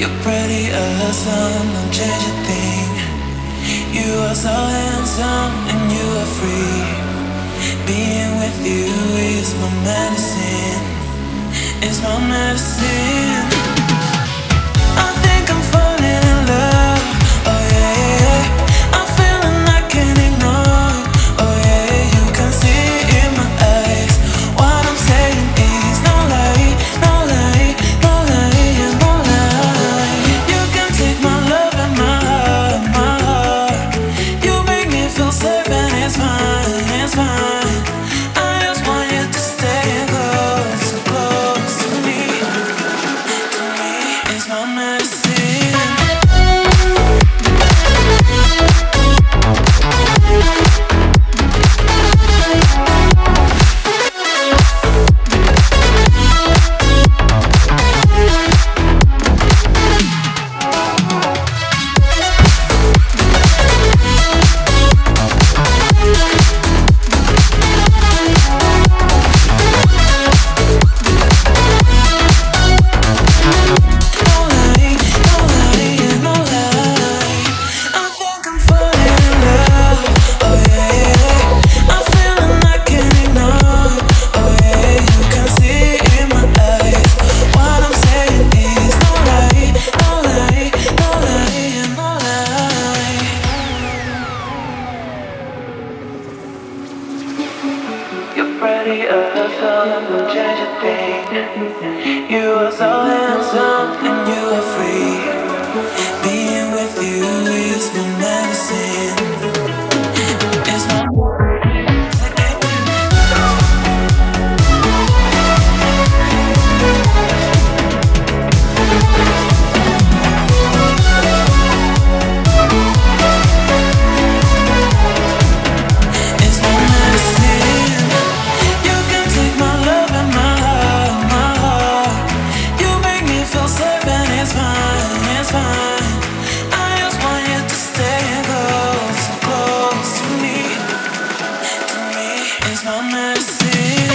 You're pretty sun, don't change a thing. You are so handsome and you are free. Being with you is my medicine. It's my medicine. beauty of soul and. You are so handsome and you. nothing.